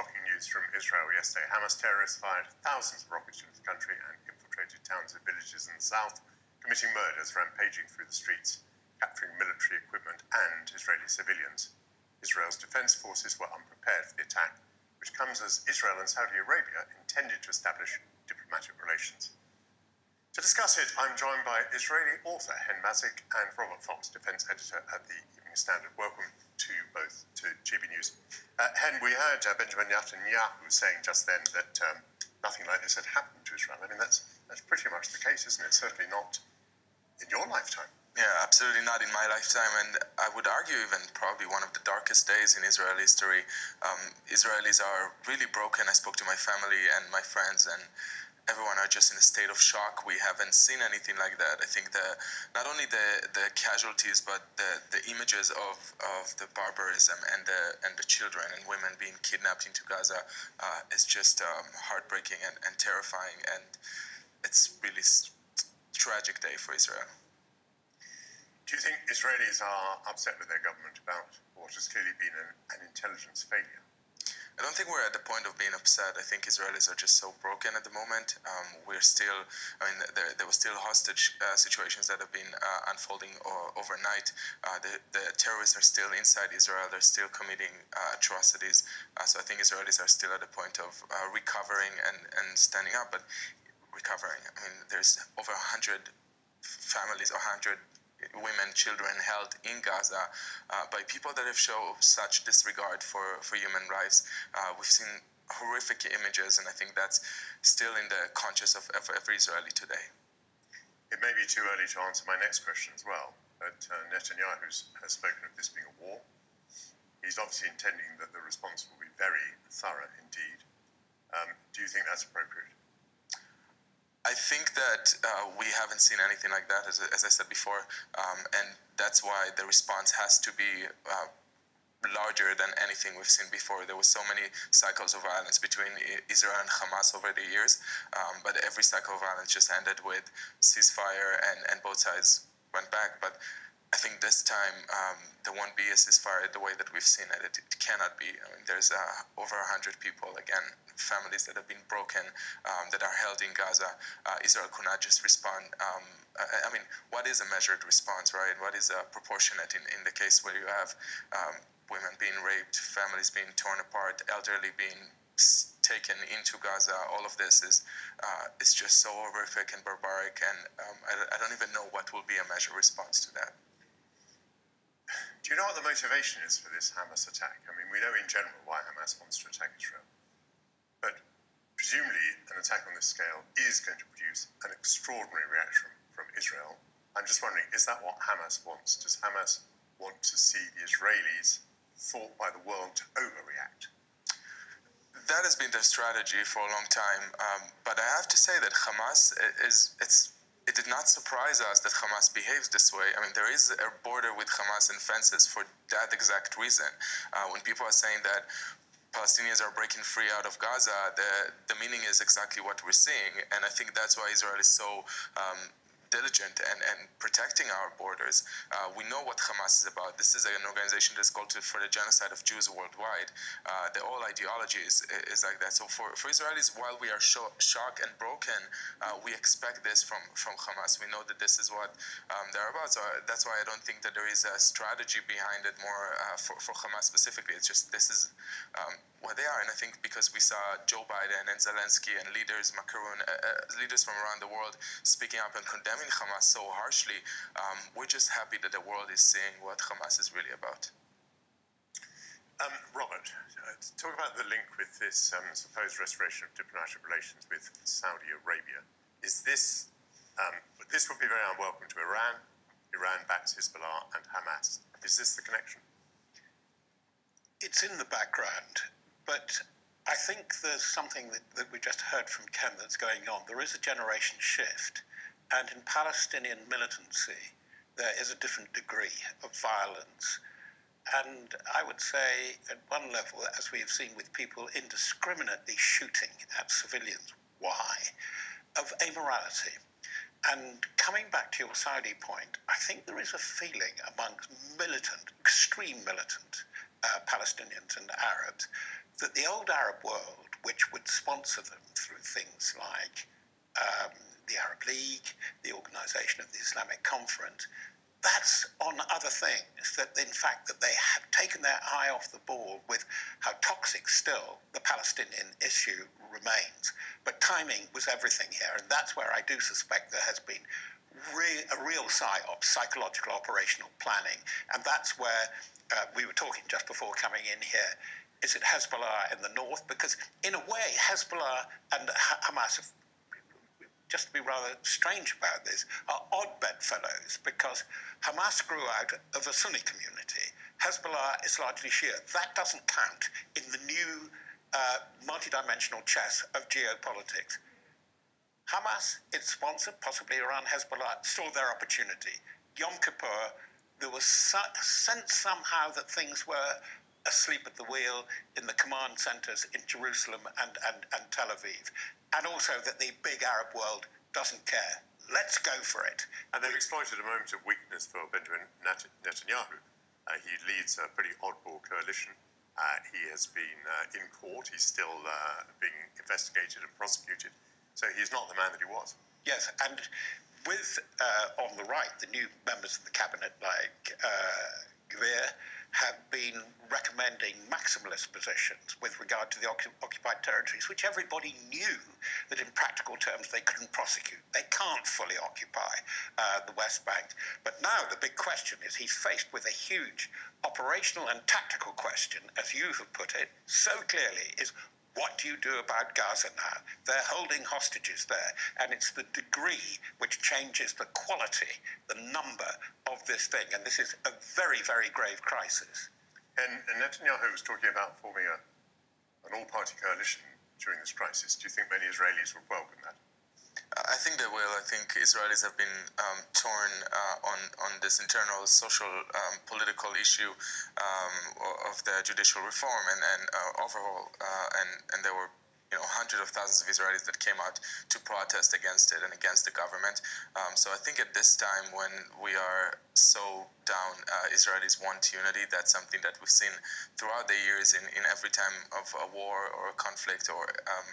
shocking news from Israel yesterday. Hamas terrorists fired thousands of rockets into the country and infiltrated towns and villages in the south, committing murders, rampaging through the streets, capturing military equipment and Israeli civilians. Israel's defense forces were unprepared for the attack, which comes as Israel and Saudi Arabia intended to establish diplomatic relations. To discuss it, I'm joined by Israeli author Hen Mazzig and Robert Fox, defense editor at the Evening Standard. Welcome to both to GB News. Uh, Hen, we heard uh, Benjamin Netanyahu saying just then that um, nothing like this had happened to Israel. I mean, that's that's pretty much the case, isn't it? Certainly not in your lifetime. Yeah, absolutely not in my lifetime, and I would argue even probably one of the darkest days in Israel history. Um, Israelis are really broken. I spoke to my family and my friends, and everyone are just in a state of shock. We haven't seen anything like that. I think the not only the, the casualties, but the, the images of, of the barbarism and the and the children and women being kidnapped into Gaza uh, is just um, heartbreaking and, and terrifying, and it's really tragic day for Israel. Do you think Israelis are upset with their government about what has clearly been an, an intelligence failure? I don't think we're at the point of being upset. I think Israelis are just so broken at the moment. Um, we're still, I mean, there, there were still hostage uh, situations that have been uh, unfolding o- overnight. Uh, the, the, terrorists are still inside Israel. They're still committing uh, atrocities. Uh, so I think Israelis are still at the point of uh, recovering and, and standing up. But recovering, I mean, there's over 100 families, 100 women, children held in Gaza uh, by people that have shown such disregard for, for human rights. Uh, we've seen horrific images, and I think that's still in the conscious of, of every Israeli today. It may be too early to answer my next question as well, but uh, Netanyahu has spoken of this being a war. He's obviously intending that the response will be very thorough indeed. Um, do you think that's appropriate? I think that uh, we haven't seen anything like that, as, as I said before, um, and that's why the response has to be uh, larger than anything we've seen before. There was so many cycles of violence between Israel and Hamas over the years, um, but every cycle of violence just ended with ceasefire, and, and both sides went back. But I think this time um, there won't be a ceasefire the way that we've seen it. It, it cannot be. I mean, there's uh, over 100 people, again, families that have been broken, um, that are held in Gaza. Uh, Israel could not just respond. Um, I, I, mean, what is a measured response, right? What is a proportionate in, in the case where you have um, women being raped, families being torn apart, elderly being taken into Gaza, all of this is uh, is just so horrific and barbaric, and um, I, I, don't even know what will be a measured response to that. Do you know what the motivation is for this Hamas attack? I mean, we know in general why Hamas wants to attack Israel. But presumably, an attack on this scale is going to produce an extraordinary reaction from Israel. I'm just wondering, is that what Hamas wants? Does Hamas want to see the Israelis thought by the world to overreact? That has been their strategy for a long time. Um, but I have to say that Hamas is it's it did not surprise us that Hamas behaves this way. I mean, there is a border with Hamas and fences for that exact reason. Uh, when people are saying that Palestinians are breaking free out of Gaza, the, the meaning is exactly what we're seeing. And I think that's why Israel is so um, diligent and, and protecting our borders. Uh, we know what Hamas is about. This is an organization that's called for the genocide of Jews worldwide. Uh, the whole ideology is, is like that. So for, for Israelis, while we are shock, shocked and broken, uh, we expect this from, from Hamas. We know that this is what um, they're about. So that's why I don't think that there is a strategy behind it more uh, for, for Hamas specifically. It's just this is um, what they are. And I think because we saw Joe Biden and Zelensky and leaders, Macron, uh, uh, leaders from around the world speaking up and condemning condemning Hamas so harshly, um, we're just happy that the world is seeing what Hamas is really about. Um, Robert, uh, talk about the link with this um, supposed restoration of diplomatic relations with Saudi Arabia. Is this um, this would be very unwelcome to Iran? Iran backs Hezbollah and Hamas. Is this the connection? It's in the background, but I think there's something that, that we just heard from Ken that's going on. There is a generation shift and in Palestinian militancy, there is a different degree of violence. And I would say, at one level, as we have seen with people indiscriminately shooting at civilians, why? Of amorality. And coming back to your Saudi point, I think there is a feeling amongst militant, extreme militant uh, Palestinians and Arabs, that the old Arab world, which would sponsor them through things like um, the Arab League, the Organization of the Islamic Conference, that's on other things that in fact that they have taken their eye off the ball with how toxic still the palestinian issue remains. But timing was everything here and that's where i do suspect there has been re- a real psyop psychological operational planning. And that's where uh, we were talking just before coming in here is it hezbollah in the north? Because in a way hezbollah and hamas have just to be rather strange about this, are odd bedfellows because Hamas grew out of a Sunni community. Hezbollah is largely Shia. That doesn't count in the new uh, multidimensional chess of geopolitics. Hamas, its sponsor, possibly Iran, Hezbollah, saw their opportunity. Yom Kippur, there was a sense somehow that things were asleep at the wheel in the command centers in Jerusalem and, and, and Tel Aviv and also that the big Arab world doesn't care. Let's go for it. And they've exploited a moment of weakness for Benjamin Netanyahu. Uh, he leads a pretty oddball coalition. Uh, he has been uh, in court. He's still uh, being investigated and prosecuted. So he's not the man that he was. Yes, and with uh, on the right, the new members of the cabinet like uh, Gvir, have been recommending maximalist positions with regard to the occupied territories, which everybody knew that in practical terms they couldn't prosecute. They can't fully occupy uh, the West Bank. But now the big question is he's faced with a huge operational and tactical question, as you have put it so clearly, is what do you do about Gaza now? They're holding hostages there, and it's the degree which changes the quality, the number of this thing. And this is a very, very grave crisis. And, and Netanyahu was talking about forming a, an all party coalition during this crisis. Do you think many Israelis would welcome that? I think they will. I think Israelis have been um, torn uh, on on this internal social um, political issue um, of the judicial reform and and uh, overall, uh, and and there were you know hundreds of thousands of Israelis that came out to protest against it and against the government. Um, so I think at this time when we are so down, uh, Israelis want unity. That's something that we've seen throughout the years in, in every time of a war or a conflict or um,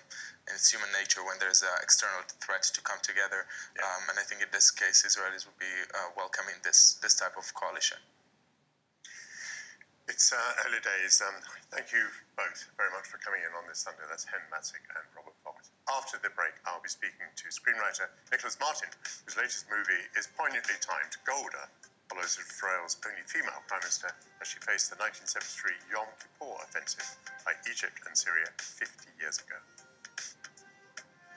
it's human nature when there's an external threat to come together. Yeah. Um, and I think in this case, Israelis would be uh, welcoming this this type of coalition. It's uh, early days. Um, thank you both very much for coming in on this Sunday. That's Hen Mazzig and Robert Fox. After the break, I'll be speaking to screenwriter Nicholas Martin, whose latest movie is poignantly timed. Golda follows Israel's only female prime minister as she faced the 1973 Yom Kippur offensive by Egypt and Syria 50 years ago.